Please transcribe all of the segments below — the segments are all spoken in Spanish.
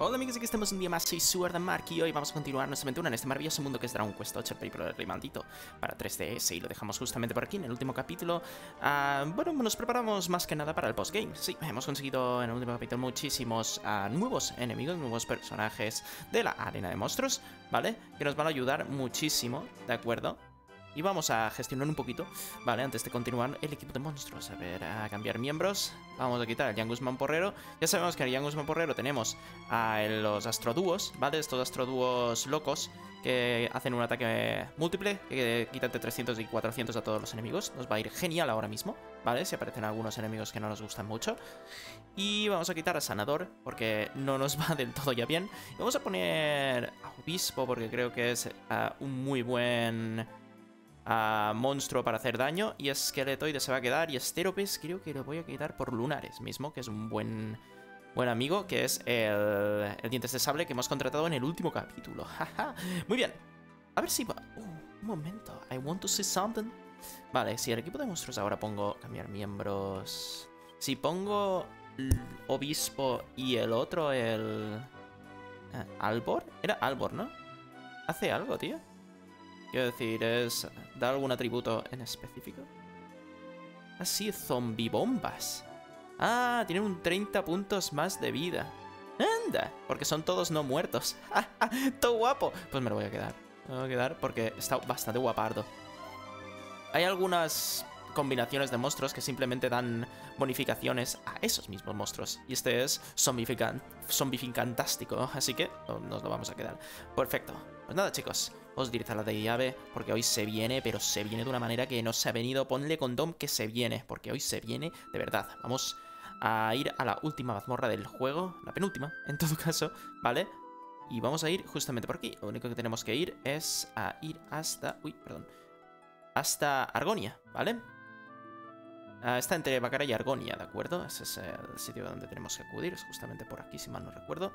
Hola amigos, aquí estamos un día más, soy Suardan Mark y hoy vamos a continuar nuestra aventura en este maravilloso mundo que es Dragon Quest 8, el película del rey para 3DS y lo dejamos justamente por aquí en el último capítulo. Ah, bueno, nos preparamos más que nada para el postgame. Sí, hemos conseguido en el último capítulo muchísimos ah, nuevos enemigos, nuevos personajes de la arena de monstruos, ¿vale? Que nos van a ayudar muchísimo, ¿de acuerdo? Y vamos a gestionar un poquito, ¿vale? Antes de continuar el equipo de monstruos. A ver, a cambiar miembros. Vamos a quitar al Yangus Mamporrero. Ya sabemos que en el Yangus Mamporrero tenemos a los Astrodúos, ¿vale? Estos Astrodúos locos que hacen un ataque múltiple, que quitan de 300 y 400 a todos los enemigos. Nos va a ir genial ahora mismo, ¿vale? Si aparecen algunos enemigos que no nos gustan mucho. Y vamos a quitar a Sanador, porque no nos va del todo ya bien. Y vamos a poner a Obispo, porque creo que es uh, un muy buen a monstruo para hacer daño. Y Esqueletoide se va a quedar. Y Esteropes creo que lo voy a quitar por Lunares mismo, que es un buen, buen amigo, que es el, el Dientes de Sable que hemos contratado en el último capítulo. Muy bien. A ver si va... Uh, un momento. I want to see something. Vale, si el equipo de monstruos ahora pongo cambiar miembros... Si pongo Obispo y el otro, el... Eh, ¿Albor? Era Albor, ¿no? Hace algo, tío. Quiero decir, es... ¿Da algún atributo en específico? Así, zombie bombas. Ah, tienen un 30 puntos más de vida. ¡Anda! Porque son todos no muertos. ¡Todo guapo! Pues me lo voy a quedar. Me lo voy a quedar porque está bastante guapardo. Hay algunas combinaciones de monstruos que simplemente dan bonificaciones a esos mismos monstruos. Y este es zombificantástico, así que nos lo vamos a quedar. Perfecto. Pues nada, chicos, os utilizar la de llave porque hoy se viene, pero se viene de una manera que no se ha venido. Ponle condón que se viene, porque hoy se viene de verdad. Vamos a ir a la última mazmorra del juego, la penúltima, en todo caso, ¿vale? Y vamos a ir justamente por aquí. Lo único que tenemos que ir es a ir hasta... Uy, perdón. Hasta Argonia, ¿vale? Ah, está entre Bacara y Argonia, ¿de acuerdo? Ese es el sitio donde tenemos que acudir, es justamente por aquí, si mal no recuerdo.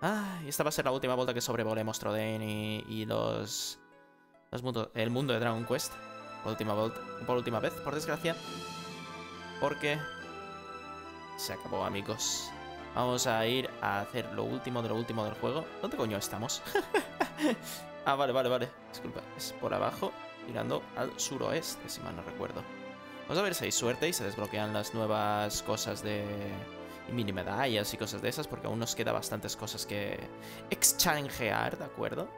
Ah, esta va a ser la última vuelta que sobrevolemos Troden y, y los, los el mundo de Dragon Quest. Por última, por última vez, por desgracia. Porque se acabó, amigos. Vamos a ir a hacer lo último de lo último del juego. ¿Dónde coño estamos? ah, vale, vale, vale. Disculpa, es por abajo, tirando al suroeste, si mal no recuerdo. Vamos a ver si hay suerte y se desbloquean las nuevas cosas de mini medallas y cosas de esas, porque aún nos queda bastantes cosas que exchangear, ¿de acuerdo?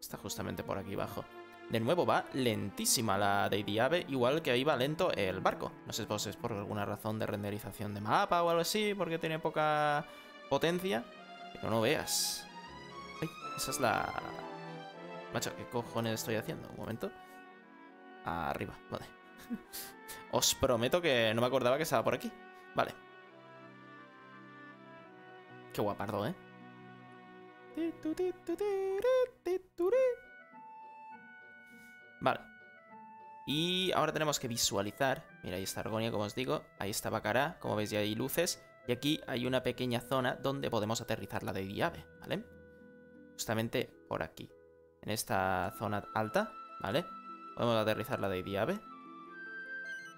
Está justamente por aquí abajo. De nuevo va lentísima la de Ave, igual que va lento el barco. No sé si es por alguna razón de renderización de mapa o algo así, porque tiene poca potencia. Pero no veas. Ay, esa es la... Macho, ¿qué cojones estoy haciendo? Un momento. Arriba, vale. Os prometo que no me acordaba que estaba por aquí. Vale. Qué guapardo, ¿eh? Vale. Y ahora tenemos que visualizar. Mira, ahí está Argonia, como os digo. Ahí está Bacará. Como veis, ya hay luces. Y aquí hay una pequeña zona donde podemos aterrizar la de Diave, ¿vale? Justamente por aquí. En esta zona alta, ¿vale? Podemos aterrizar la de Diave.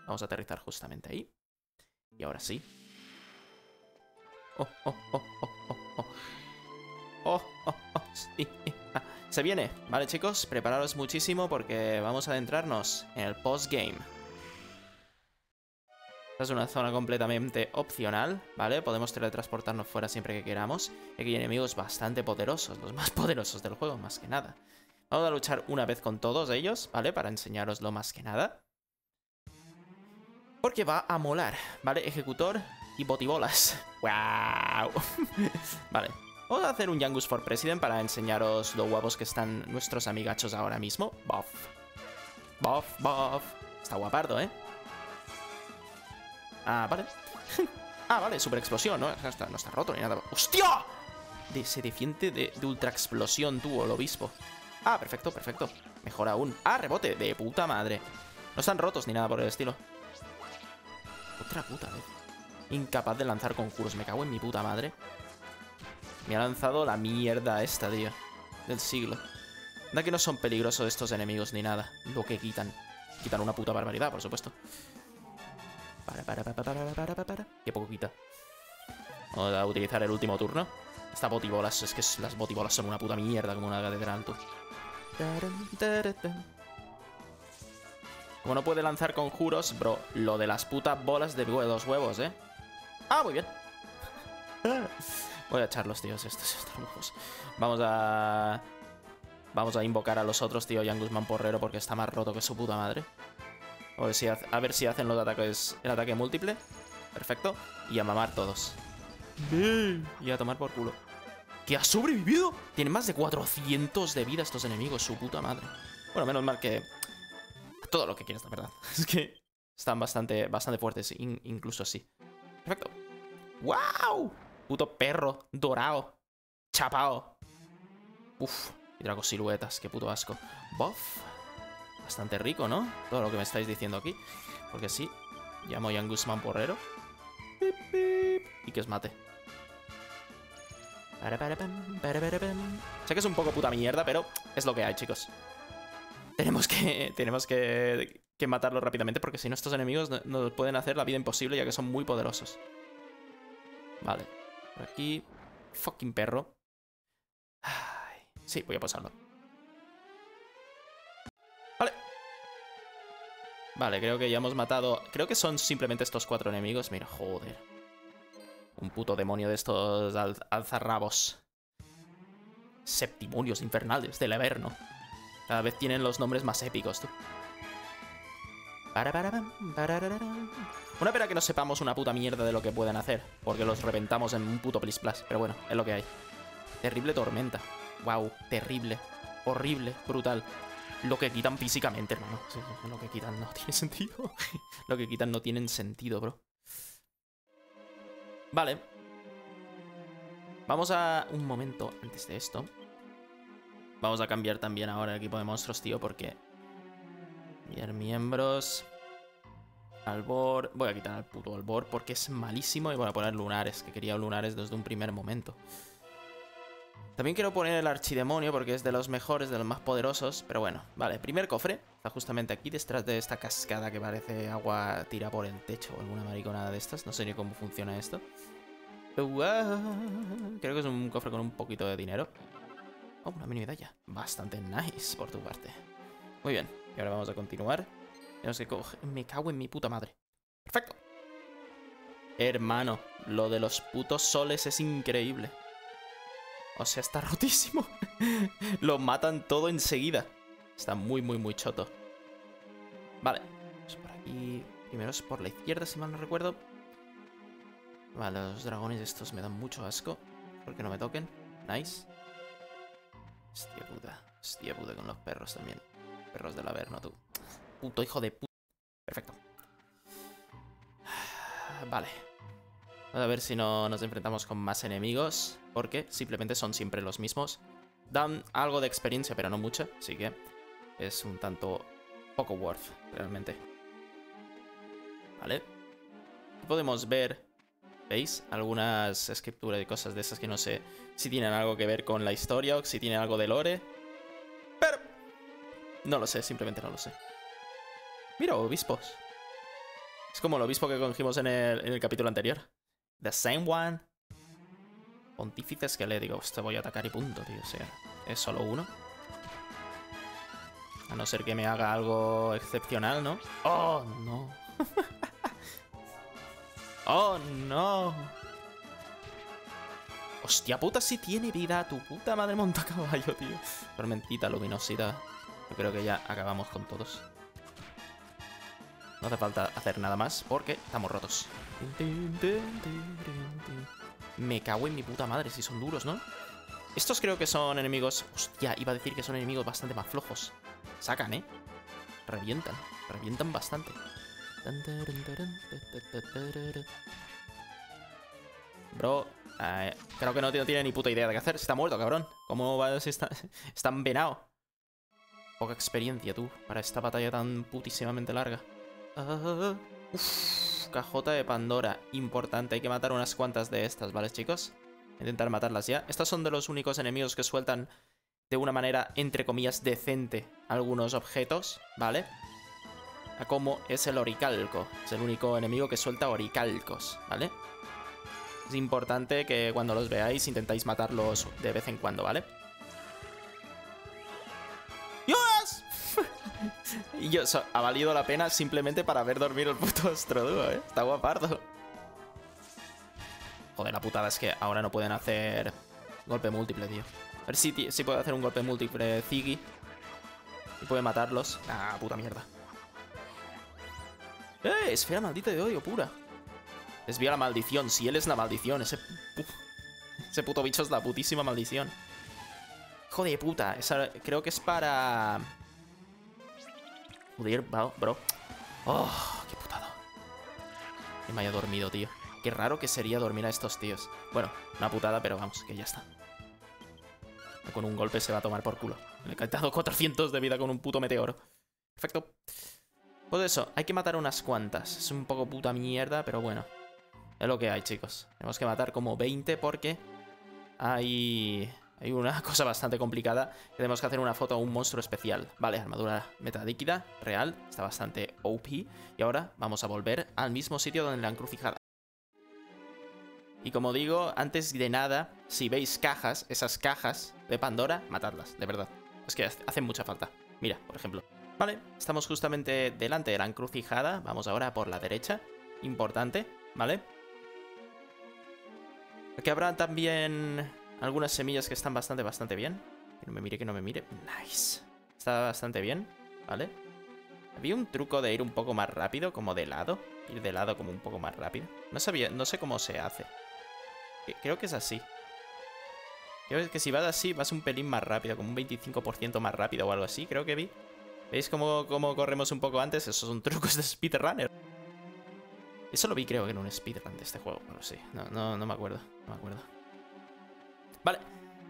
Vamos a aterrizar justamente ahí. Y ahora sí. Oh, oh, oh, se viene, ¿vale chicos? Prepararos muchísimo porque vamos a adentrarnos en el postgame. Esta es una zona completamente opcional, ¿vale? Podemos teletransportarnos fuera siempre que queramos. Aquí hay enemigos bastante poderosos, los más poderosos del juego, más que nada. Vamos a luchar una vez con todos ellos, ¿vale? Para enseñaroslo más que nada. Porque va a molar, ¿vale? Ejecutor y botibolas. ¡Wow! vale. Vamos a hacer un Yangus for President para enseñaros lo guapos que están nuestros amigachos ahora mismo. Buff. Buff, buff. Está guapardo, ¿eh? Ah, vale. ah, vale, super explosión, ¿no? No está, no está roto ni nada. ¡Hostia! se defiende de, de ultra explosión, tú, el obispo. Ah, perfecto, perfecto. Mejor aún. Ah, rebote, de puta madre. No están rotos ni nada por el estilo. Otra puta vez. Incapaz de lanzar conjuros. Me cago en mi puta madre. Me ha lanzado la mierda esta, tío. Del siglo. Da que no son peligrosos estos enemigos ni nada. Lo que quitan. Quitan una puta barbaridad, por supuesto. Para, para, para, para, para, para, para. Qué poco quita. Vamos a utilizar el último turno. Esta botibolas, es que las botibolas son una puta mierda como una catedral, tú. Como no puede lanzar conjuros, bro, lo de las putas bolas de los huevos, ¿eh? Ah, muy bien. Voy a echar los tíos estos, estos huevos. Vamos a... Vamos a invocar a los otros, tío, Jan Guzmán Porrero, porque está más roto que su puta madre. A ver si, a ver si hacen los ataques, el ataque múltiple. Perfecto. Y a mamar todos. Y a tomar por culo. ¿Que ha sobrevivido? Tiene más de 400 de vida estos enemigos, su puta madre. Bueno, menos mal que... Todo lo que quieres, la verdad. Es que están bastante, bastante fuertes, incluso así. Perfecto. ¡Wow! Puto perro dorado. Chapao. Uf. Y drago siluetas, qué puto asco. Buff. Bastante rico, ¿no? Todo lo que me estáis diciendo aquí. Porque sí, llamo Jan Guzmán Porrero. Y que os mate. Sé que es un poco puta mierda, pero es lo que hay, chicos. Tenemos que, tenemos que, que matarlo rápidamente porque si no estos enemigos nos pueden hacer la vida imposible ya que son muy poderosos. Vale. Por aquí. Fucking perro. sí, voy a pasarlo. Vale, creo que ya hemos matado... Creo que son simplemente estos cuatro enemigos. Mira, joder. Un puto demonio de estos alzarrabos. Septimonios infernales del Averno. Cada vez tienen los nombres más épicos, tú. Una pena que no sepamos una puta mierda de lo que pueden hacer, porque los reventamos en un puto plis plus. Pero bueno, es lo que hay. Terrible tormenta. Wow, terrible. Horrible, brutal. Lo que quitan físicamente, hermano. lo que quitan no tiene sentido. lo que quitan no tienen sentido, bro. Vale. Vamos a... Un momento antes de esto. Vamos a cambiar también ahora el equipo de monstruos, tío, porque... Miembros... Albor... Voy a quitar al puto Albor porque es malísimo y voy a poner lunares, que quería lunares desde un primer momento. También quiero poner el archidemonio porque es de los mejores, de los más poderosos. Pero bueno, vale, primer cofre. Está justamente aquí, detrás de esta cascada que parece agua tira por el techo o alguna mariconada de estas. No sé ni cómo funciona esto. Creo que es un cofre con un poquito de dinero. Oh, una mini medalla. Bastante nice por tu parte. Muy bien, y ahora vamos a continuar. Tenemos que coger... Me cago en mi puta madre. Perfecto. Hermano, lo de los putos soles es increíble. O sea, está rotísimo. Lo matan todo enseguida. Está muy, muy, muy choto. Vale. Pues por aquí... Primero es por la izquierda, si mal no recuerdo. Vale, los dragones estos me dan mucho asco. Porque no me toquen. Nice. Hostia puta. Hostia puta con los perros también. Perros del Averno, tú. Puto hijo de puta. Perfecto. Vale. Vamos a ver si no nos enfrentamos con más enemigos, porque simplemente son siempre los mismos. Dan algo de experiencia, pero no mucha, así que es un tanto poco worth, realmente. ¿Vale? Podemos ver, ¿veis? Algunas escrituras y cosas de esas que no sé si tienen algo que ver con la historia o si tienen algo de lore. No lo sé, simplemente no lo sé. Mira, obispos. Es como el obispo que cogimos en el, en el capítulo anterior. The same one. Pontífices que le digo, te voy a atacar y punto, tío. O sea, es solo uno. A no ser que me haga algo excepcional, ¿no? ¡Oh, no! ¡Oh, no! Hostia puta, si tiene vida. Tu puta madre monta caballo, tío. Tormentita, luminosidad. Yo creo que ya acabamos con todos. No hace falta hacer nada más porque estamos rotos. Me cago en mi puta madre si son duros, ¿no? Estos creo que son enemigos... Hostia, iba a decir que son enemigos bastante más flojos. Sacan, ¿eh? Revientan. Revientan bastante. Bro, creo que no, tiene ni puta idea de qué hacer. Está muerto, cabrón. ¿Cómo va si está, está envenado? Poca experiencia, tú, para esta batalla tan putísimamente larga. Uh, cajota de Pandora. Importante, hay que matar unas cuantas de estas, ¿vale, chicos? Intentar matarlas ya. Estos son de los únicos enemigos que sueltan de una manera, entre comillas, decente algunos objetos, ¿vale? Como es el oricalco. Es el único enemigo que suelta oricalcos, ¿vale? Es importante que cuando los veáis intentáis matarlos de vez en cuando, ¿vale? Y yo, ha valido la pena simplemente para ver dormir el puto Astroduo, ¿eh? Está guapardo. Joder, la putada es que ahora no pueden hacer golpe múltiple, tío. A ver si, si puede hacer un golpe múltiple Ziggy. Y puede matarlos. Ah, puta mierda. ¡Eh! Esfera maldita de odio pura. Desvía la maldición. Si él es la maldición, ese... Ese puto bicho es la putísima maldición. Joder, puta. Esa, creo que es para... Joder, bro. Oh, qué putada. Que me haya dormido, tío. Qué raro que sería dormir a estos tíos. Bueno, una putada, pero vamos, que ya está. Con un golpe se va a tomar por culo. Le he cantado 400 de vida con un puto meteoro. Perfecto. Pues eso, hay que matar unas cuantas. Es un poco puta mierda, pero bueno. Es lo que hay, chicos. Tenemos que matar como 20 porque hay... Hay una cosa bastante complicada. Tenemos que hacer una foto a un monstruo especial. Vale, armadura metadíquida, real. Está bastante OP. Y ahora vamos a volver al mismo sitio donde la encrucijada. Y como digo, antes de nada, si veis cajas, esas cajas de Pandora, matadlas, de verdad. Es que hacen mucha falta. Mira, por ejemplo. Vale, estamos justamente delante de la encrucijada. Vamos ahora por la derecha. Importante, ¿vale? Aquí habrá también algunas semillas que están bastante, bastante bien. Que no me mire, que no me mire. Nice. Está bastante bien, ¿vale? Había un truco de ir un poco más rápido, como de lado. Ir de lado como un poco más rápido. No sabía, no sé cómo se hace. Creo que es así. Creo que si vas así, vas un pelín más rápido, como un 25% más rápido o algo así, creo que vi. ¿Veis cómo, cómo, corremos un poco antes? Esos son trucos de speedrunner. Eso lo vi, creo que en un speedrun de este juego. No sé, no, no, no me acuerdo. No me acuerdo.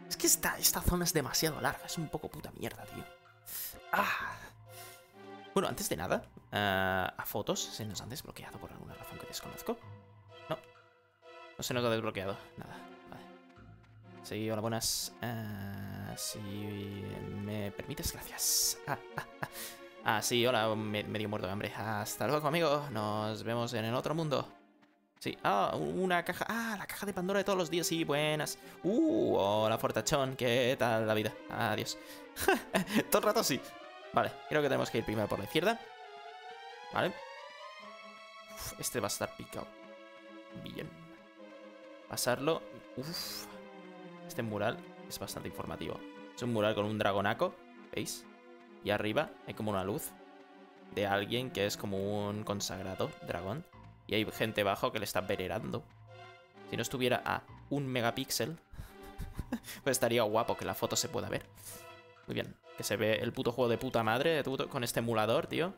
Es que esta, esta zona es demasiado larga. Es un poco puta mierda, tío. Ah. Bueno, antes de nada, uh, a fotos se nos han desbloqueado por alguna razón que desconozco. No se nos ha desbloqueado. Nada. Vale. Sí, hola, buenas. Uh, si me permites, gracias. Ah, ah, ah. ah sí, hola, medio muerto de hambre. Hasta luego, amigo. Nos vemos en el otro mundo. Sí, ah, una caja. Ah, la caja de Pandora de todos los días. Sí, buenas. Uh, hola, Fortachón. ¿Qué tal la vida? Adiós. Todo el rato sí. Vale, creo que tenemos que ir primero por la izquierda. Vale. este va a estar picado. Bien pasarlo. Uf. Este mural es bastante informativo. Es un mural con un dragonaco, ¿veis? Y arriba hay como una luz de alguien que es como un consagrado dragón. Y hay gente abajo que le está venerando. Si no estuviera a un megapíxel, pues estaría guapo que la foto se pueda ver. Muy bien, que se ve el puto juego de puta madre con este emulador, tío.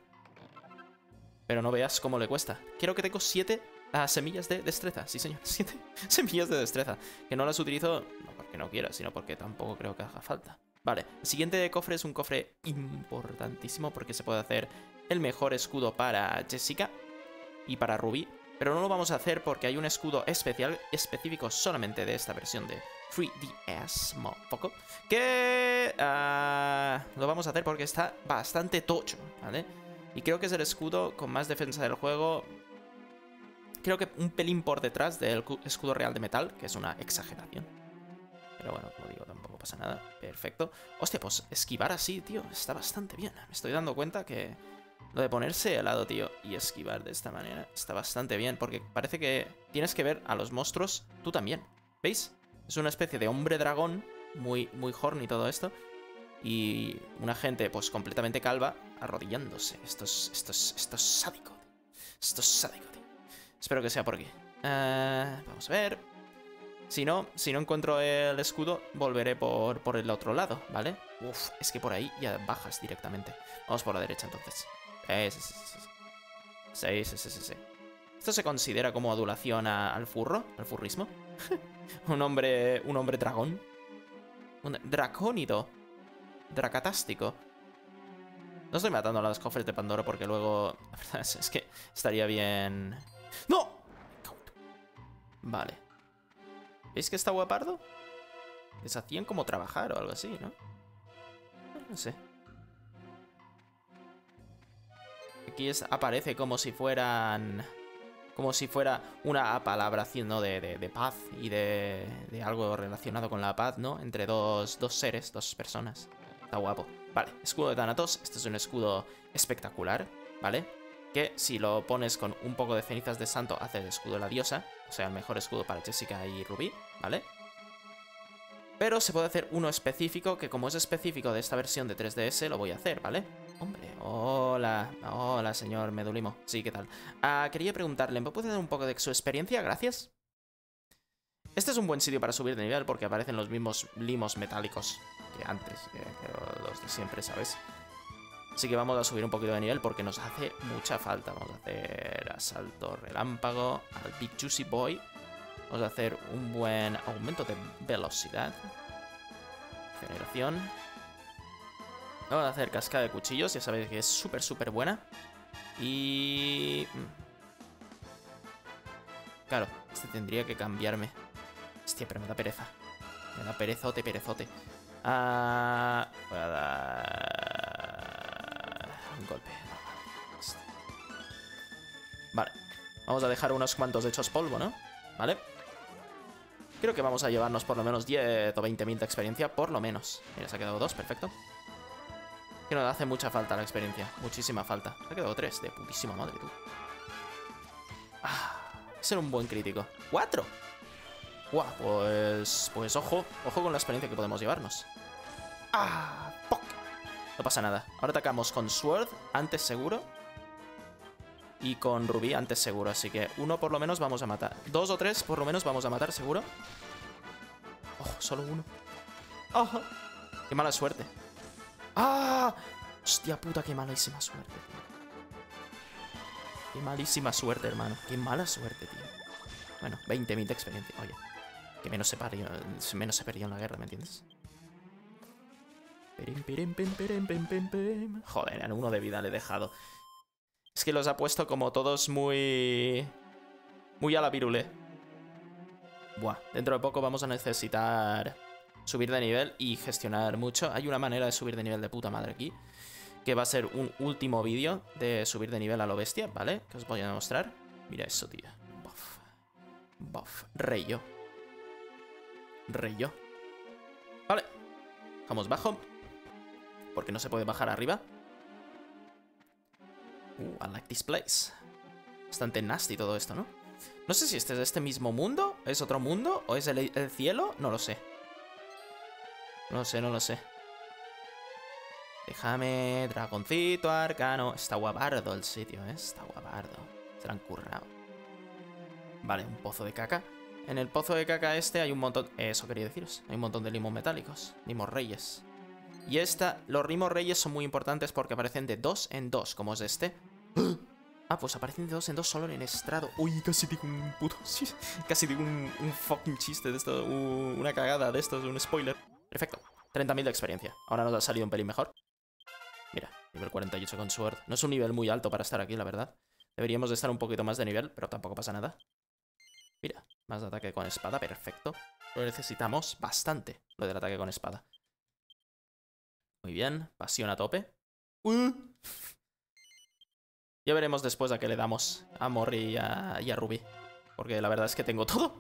Pero no veas cómo le cuesta. Quiero que tengo 7 Ah, semillas de destreza, sí señor, siete semillas de destreza. Que no las utilizo, no porque no quiera, sino porque tampoco creo que haga falta. Vale, el siguiente cofre es un cofre importantísimo porque se puede hacer el mejor escudo para Jessica y para Ruby. Pero no lo vamos a hacer porque hay un escudo especial, específico solamente de esta versión de 3DS, poco, que uh, lo vamos a hacer porque está bastante tocho, ¿vale? Y creo que es el escudo con más defensa del juego, creo que un pelín por detrás del escudo real de metal, que es una exageración. Pero bueno, como digo, tampoco pasa nada. Perfecto. Hostia, pues esquivar así, tío, está bastante bien. Me estoy dando cuenta que lo de ponerse al lado, tío, y esquivar de esta manera está bastante bien, porque parece que tienes que ver a los monstruos tú también. ¿Veis? Es una especie de hombre dragón, muy, muy horny todo esto, y una gente, pues, completamente calva, arrodillándose. Esto es, esto es, esto es sádico. Esto es sádico. Espero que sea por aquí. Eh, vamos a ver. Si no, si no encuentro el escudo, volveré por, por el otro lado, ¿vale? Uf, es que por ahí ya bajas directamente. Vamos por la derecha, entonces. Sí, sí, sí, sí. Sí, sí, ¿Esto se considera como adulación al furro? ¿Al furrismo? un hombre... un hombre dragón. Un dracónido. Dracatástico. No estoy matando a las cofres de Pandora porque luego... La verdad es que estaría bien... ¡No! Vale. ¿Veis que está guapardo? Les hacían como trabajar o algo así, ¿no? No sé. Aquí aparece como si fueran como si fuera una palabra ¿no? de, de, de paz y de, de, algo relacionado con la paz, ¿no? Entre dos, dos seres, dos personas. Está guapo. Vale, escudo de Thanatos. Este es un escudo espectacular, ¿vale? Que si lo pones con un poco de cenizas de santo, hace el escudo de la diosa. O sea, el mejor escudo para Jessica y Ruby, ¿vale? Pero se puede hacer uno específico, que como es específico de esta versión de 3DS, lo voy a hacer, ¿vale? Hombre, hola, hola señor Medulimo. Sí, ¿qué tal? Ah, quería preguntarle, ¿me puede dar un poco de su experiencia? Gracias. Este es un buen sitio para subir de nivel porque aparecen los mismos limos metálicos que antes, que, los de siempre, ¿sabes? Así que vamos a subir un poquito de nivel porque nos hace mucha falta. Vamos a hacer asalto relámpago al Juicy Boy. Vamos a hacer un buen aumento de velocidad. Generación. Vamos a hacer cascada de cuchillos, ya sabéis que es súper, súper buena. Y... mm. Claro, este tendría que cambiarme. Hostia, pero me da pereza. Me da perezote, perezote. Ah, voy a dar... Un golpe. Vale. Vamos a dejar unos cuantos hechos polvo, ¿no? Vale. Creo que vamos a llevarnos por lo menos 10 o 20 mil de experiencia, por lo menos. Mira, se ha quedado dos, perfecto. Que nos hace mucha falta la experiencia, muchísima falta. Ha quedado tres, de putísima madre, tú. Ah, ser un buen crítico. ¡Cuatro! Guau, pues... Pues ojo, ojo con la experiencia que podemos llevarnos. ¡Ah! ¡Poc! No pasa nada. Ahora atacamos con Sword, antes seguro. Y con Rubí, antes seguro. Así que uno por lo menos vamos a matar. Dos o tres por lo menos vamos a matar, seguro. ¡Oh, solo uno! ¡Oh! ¡Qué mala suerte! ¡Ah! Hostia puta, qué malísima suerte, tío. Qué malísima suerte, hermano. Qué mala suerte, tío. Bueno, 20.000 de experiencia. Oye, que menos se, parió, menos se perdió en la guerra, ¿me entiendes? Joder, a uno de vida le he dejado. Es que los ha puesto como todos muy... Muy a la virule. Buah, dentro de poco vamos a necesitar subir de nivel y gestionar mucho. Hay una manera de subir de nivel de puta madre aquí. Que va a ser un último vídeo de subir de nivel a lo bestia, ¿vale? Que os voy a demostrar. Mira eso, tío. Buff. Buff. Reyo. Reyo. Vale. Vamos bajo. Porque no se puede bajar arriba. Uh, I like this place. Bastante nasty todo esto, ¿no? No sé si este es este mismo mundo, es otro mundo, o es el cielo, no lo sé. No lo sé, no lo sé. Déjame, dragoncito arcano. Está guapardo el sitio, ¿eh? Está guapardo. Se lo. Vale, un pozo de caca. En el pozo de caca este hay un montón... Eso quería deciros. Hay un montón de limos metálicos. Limos reyes. Y esta... Los limos reyes son muy importantes porque aparecen de dos en dos, como es este. Ah, pues aparecen de dos en dos solo en estrado. Uy, casi digo un puto... Casi digo un, un fucking chiste de esto. un- una cagada de estos, un spoiler. Perfecto. 30.000 de experiencia. Ahora nos ha salido un pelín mejor. Mira, nivel 48 con Sword. No es un nivel muy alto para estar aquí, la verdad. Deberíamos de estar un poquito más de nivel, pero tampoco pasa nada. Mira, más de ataque con espada, perfecto. Lo necesitamos bastante, lo del ataque con espada. Muy bien, pasión a tope. Uh. Ya veremos después a qué le damos a Morri y a, y a Ruby. Porque la verdad es que tengo todo.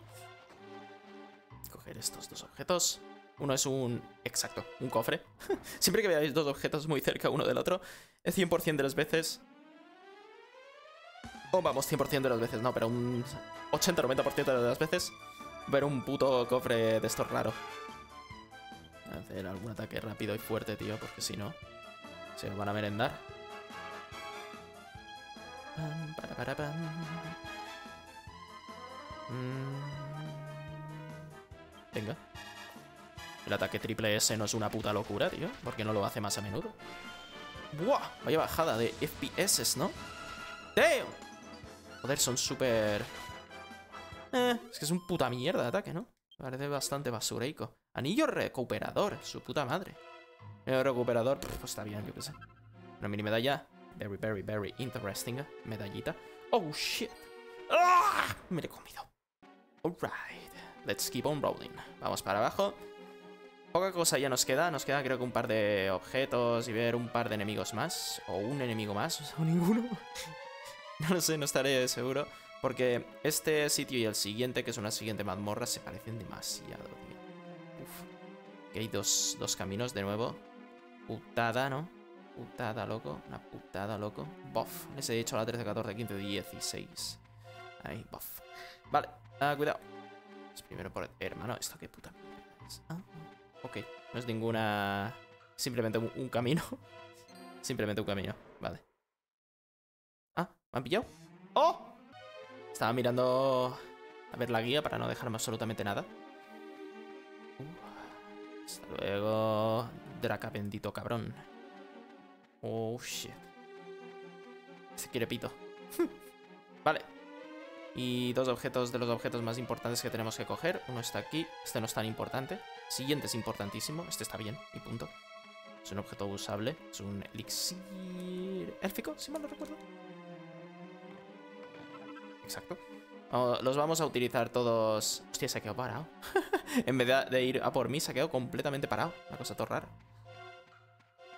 Coger estos dos objetos. Uno es un... Exacto, un cofre. Siempre que veáis dos objetos muy cerca uno del otro, el 100% de las veces... O vamos, 100% de las veces, no, pero un 80-90% de las veces ver un puto cofre de estos raro. Hacer algún ataque rápido y fuerte, tío, porque si no, se lo van a merendar. Pam, para, para, pam. Mm. Venga. El ataque triple S no es una puta locura, tío. Porque no lo hace más a menudo. ¡Buah! Vaya bajada de FPS, ¿no? ¡Damn! Joder, son súper... Eh, es que es un puta mierda de ataque, ¿no? Parece bastante basureico. Anillo recuperador, su puta madre. Anillo recuperador, pff, pues está bien, yo qué sé. Una mini medalla. Very, very, very interesting. Medallita. Oh, shit. ¡Ah! Me lo he comido. Alright. Let's keep on rolling. Vamos para abajo. Poca cosa ya nos queda. Nos queda creo que un par de objetos y ver un par de enemigos más. O un enemigo más. O ninguno. no lo sé, no estaré seguro. Porque este sitio y el siguiente, que es una siguiente mazmorra, se parecen demasiado, tío. Uf. Que hay dos, dos caminos de nuevo. Putada, ¿no? Putada, loco. Una putada, loco. Buff. Les he dicho a la 13, 14, 15, 16. Ahí, buff. Vale, ah, cuidado. Es primero por... Hermano, ¿esto qué puta es? Ah, ok. No es ninguna... Simplemente un, camino. Simplemente un camino. Vale. Ah, ¿me han pillado? ¡Oh! Estaba mirando a ver la guía para no dejarme absolutamente nada. Uh, hasta luego, Draca bendito cabrón. Oh, shit. Se quiere pito. vale. Y dos objetos de los objetos más importantes que tenemos que coger. Uno está aquí. Este no es tan importante. Siguiente es importantísimo. Este está bien. Y punto. Es un objeto usable. Es un elixir élfico, si mal no recuerdo. Exacto. Los vamos a utilizar todos... Hostia, se ha quedado parado. en vez de ir a por mí, se ha quedado completamente parado. Una cosa todo rara.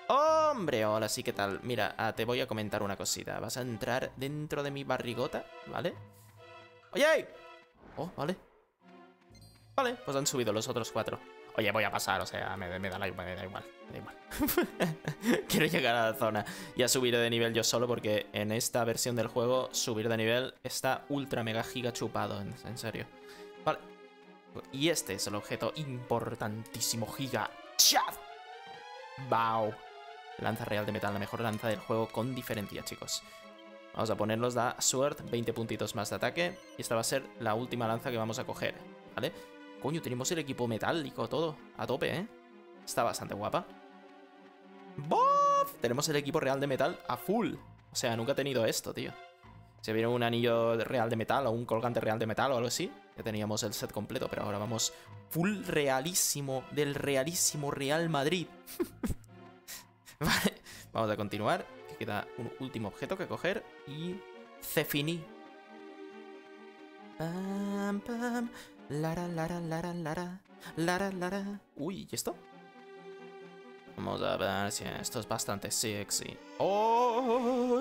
¡Hombre! Hola, sí, ¿qué tal? Mira, ah, te voy a comentar una cosita. Vas a entrar dentro de mi barrigota, ¿vale? ¡Oye! Oh, vale. Vale, pues han subido los otros cuatro. Oye, voy a pasar, o sea, me, da, me da igual, me da igual. Quiero llegar a la zona. Ya subiré de nivel yo solo porque en esta versión del juego subir de nivel está ultra mega giga chupado, en, serio. Vale. Y este es el objeto importantísimo, giga. ¡Chad! ¡Wow! Lanza real de metal, la mejor lanza del juego con diferencia, chicos. Vamos a ponerlos da Sword, 20 puntitos más de ataque. Y esta va a ser la última lanza que vamos a coger, ¿vale? Coño, tenemos el equipo metálico todo, a tope, ¿eh? Está bastante guapa. ¡Bof! Tenemos el equipo real de metal a full. O sea, nunca he tenido esto, tío. Si viene un anillo real de metal o un colgante real de metal o algo así, ya teníamos el set completo, pero ahora vamos full realísimo del realísimo Real Madrid. vale, vamos a continuar. Que queda un último objeto que coger y... Cefini. Pam, pam. Lara, lara, lara, lara. Lara, lara. Uy, ¿y esto? Vamos a ver si esto es bastante sexy. ¡Oh!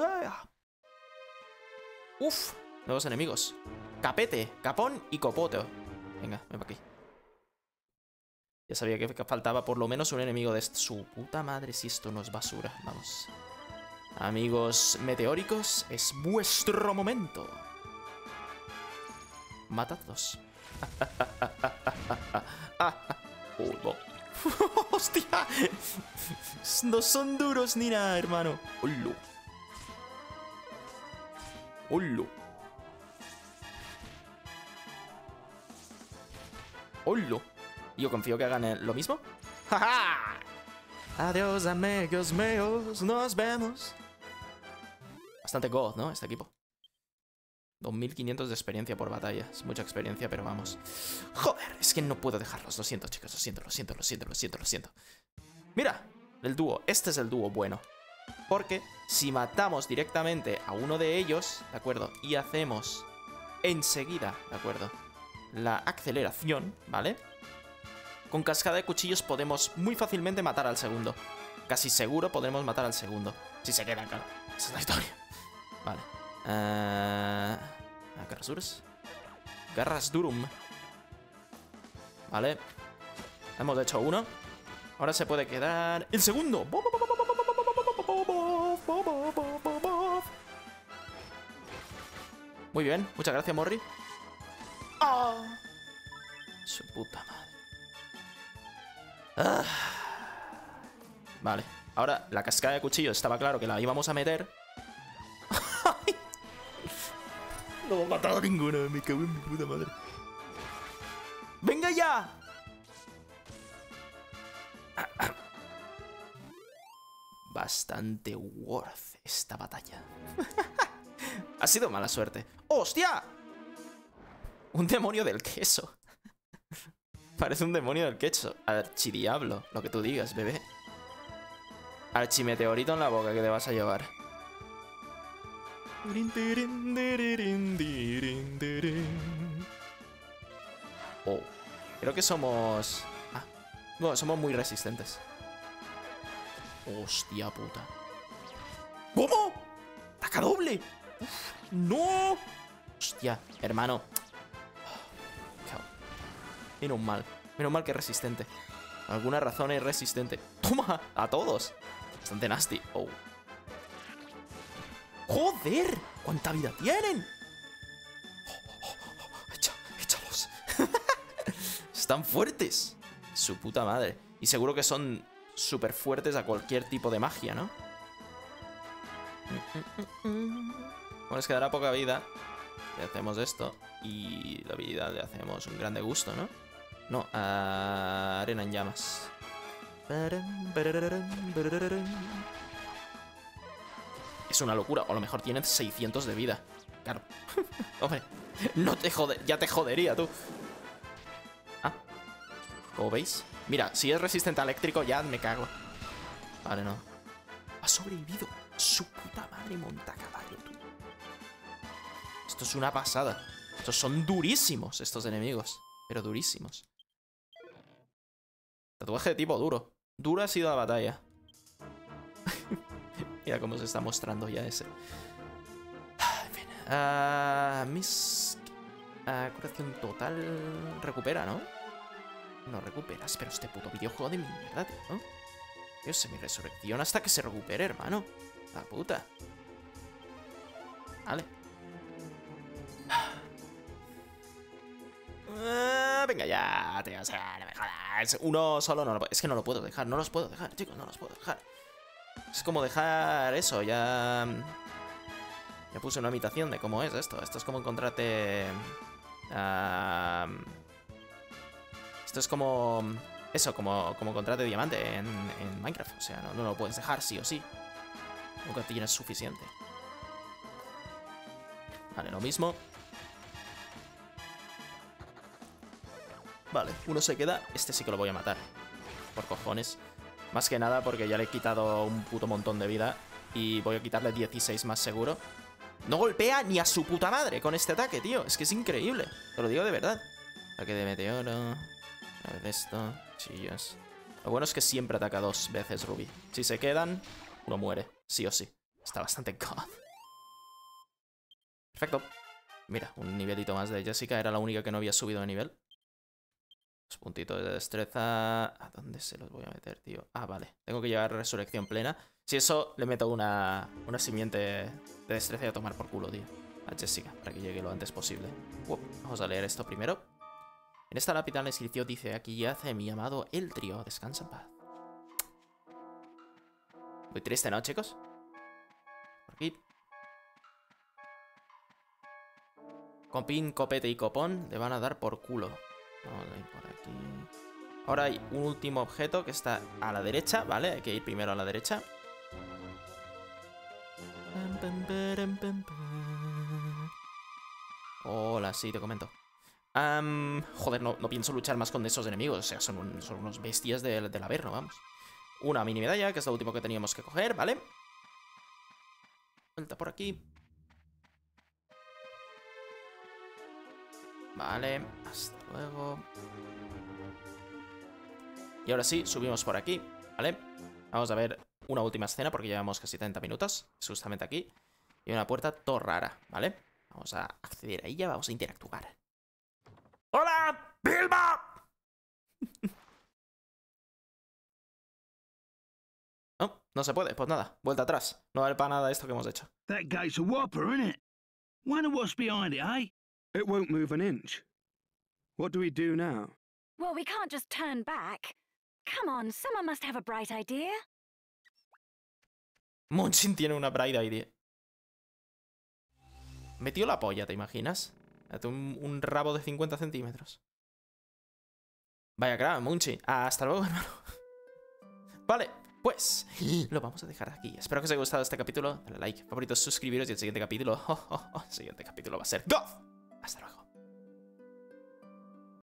¡Uf! Nuevos enemigos. Capete, Capón y Copoto. Venga, ven para aquí. Ya sabía que faltaba por lo menos un enemigo de. Su puta madre si esto no es basura. Vamos. Amigos meteóricos, es vuestro momento. Matadlos. Oh, ¡Hostia! No son duros ni nada, hermano. ¡Holo! ¡Holo! ¡Holo! Yo confío que hagan lo mismo. ¡Ja, Adiós, amigos míos. Nos vemos. Bastante god, ¿no? Este equipo. 2500 de experiencia por batalla. Es mucha experiencia, pero vamos. Joder, es que no puedo dejarlos. Lo siento, chicos. Lo siento, lo siento, lo siento, lo siento, lo siento. Mira, el dúo. Este es el dúo bueno. Porque si matamos directamente a uno de ellos, ¿de acuerdo? Y hacemos enseguida, ¿de acuerdo? La aceleración, ¿vale? Con cascada de cuchillos podemos muy fácilmente matar al segundo. Casi seguro podremos matar al segundo. Si se queda, claro. Esa es la historia. Vale. Uh, garras duras. Garras durum. Vale. Hemos hecho uno. Ahora se puede quedar el segundo. Muy bien. Muchas gracias, Morri. ¡Oh! Su puta madre. Ah. Vale. Ahora, la cascada de cuchillo estaba claro que la íbamos a meter. No ha matado a ninguno, me cago en mi puta madre. ¡Venga ya! Bastante worth esta batalla. ha sido mala suerte. ¡Hostia! Un demonio del queso. Parece un demonio del queso. Archidiablo, lo que tú digas, bebé. Archimeteorito en la boca que te vas a llevar. Oh, creo que somos... Ah, bueno, somos muy resistentes. Hostia puta. ¿Cómo? ¡Taca doble! ¡No! Hostia, hermano. Menos mal. Menos mal que es resistente. Alguna razón es resistente. ¡Toma! ¡A todos! Bastante nasty. Oh. ¡Joder! ¿Cuánta vida tienen? échalos. Están fuertes. Su puta madre. Y seguro que son súper fuertes a cualquier tipo de magia, ¿no? Bueno, les quedará poca vida. Le hacemos esto. Y la habilidad le hacemos un grande gusto, ¿no? No, arena en llamas. Es una locura. O a lo mejor tienen 600 de vida. Claro. Hombre, no te jode... Ya te jodería, tú. Ah. ¿Cómo veis? Mira, si es resistente a eléctrico, ya me cago. Vale, no. Ha sobrevivido. Su puta madre monta caballo, tú. Esto es una pasada. Estos son durísimos, estos enemigos. Pero durísimos. Tatuaje de tipo duro. Duro ha sido la batalla. Mira cómo se está mostrando ya ese. En fin. Uh, mis... Uh, curación total recupera, ¿no? No recuperas, pero este puto videojuego de mierda, tío. Dios, se mi resurrección hasta que se recupere, hermano. La puta. Vale. Ah, venga ya, tío. No me jodas. Uno solo no lo Es que no lo puedo dejar. No los puedo dejar, chicos. No los puedo dejar. Es como dejar eso. Ya... Ya puse una imitación de cómo es esto. Esto es como encontrarte... Esto es como... Eso, como, como contrato de diamante en, Minecraft. O sea, no, lo puedes dejar sí o sí. Nunca tienes suficiente. Vale, lo mismo. Vale, uno se queda. Este sí que lo voy a matar. Por cojones. Más que nada porque ya le he quitado un puto montón de vida. Y voy a quitarle 16 más seguro. No golpea ni a su puta madre con este ataque, tío. Es que es increíble. Te lo digo de verdad. Ataque de meteoro. A ver esto. Chillas. Lo bueno es que siempre ataca dos veces Ruby. Si se quedan, uno muere. Sí o sí. Está bastante god. Perfecto. Mira, un nivelito más de Jessica. Era la única que no había subido de nivel. Los puntitos de destreza... ¿A dónde se los voy a meter, tío? Ah, vale. Tengo que llevar resurrección plena. Si eso, le meto una, una simiente de destreza y a tomar por culo, tío. A Jessica, para que llegue lo antes posible. vamos a leer esto primero. En esta lápida la inscripción dice, aquí yace mi amado Eltrio, descansa en paz. Muy triste, ¿no, chicos? Por aquí. Copín, copete y copón le van a dar por culo. Ahora hay un último objeto que está a la derecha, ¿vale? Hay que ir primero a la derecha. Hola, sí, te comento joder, no, pienso luchar más con esos enemigos. O sea, son, unos bestias del, del Averno, vamos. Una mini medalla, que es lo último que teníamos que coger, ¿vale? Vuelta por aquí. Vale, hasta luego. Y ahora sí, subimos por aquí, ¿vale? Vamos a ver una última escena porque llevamos casi 30 minutos. justamente aquí. Y una puerta todo rara, ¿vale? Vamos a acceder a ella, vamos a interactuar. ¡Hola! ¡Bilba! no, no se puede. Pues nada, vuelta atrás. No vale para nada esto que hemos hecho. That gate's a whopper, isn't it? Wonder what's behind it, eh? It won't move an inch. What do we do now? Well, we can't just turn back. Come on, someone must have a bright idea. Munchin tiene una bright idea. Metió la polla, ¿te imaginas? Un, un rabo de 50 centímetros. Vaya crack, Munchi. Hasta luego, hermano. Vale, pues lo vamos a dejar aquí. Espero que os haya gustado este capítulo. Dale like, favoritos, suscribiros y el siguiente capítulo. el siguiente capítulo va a ser GOF. Hasta luego.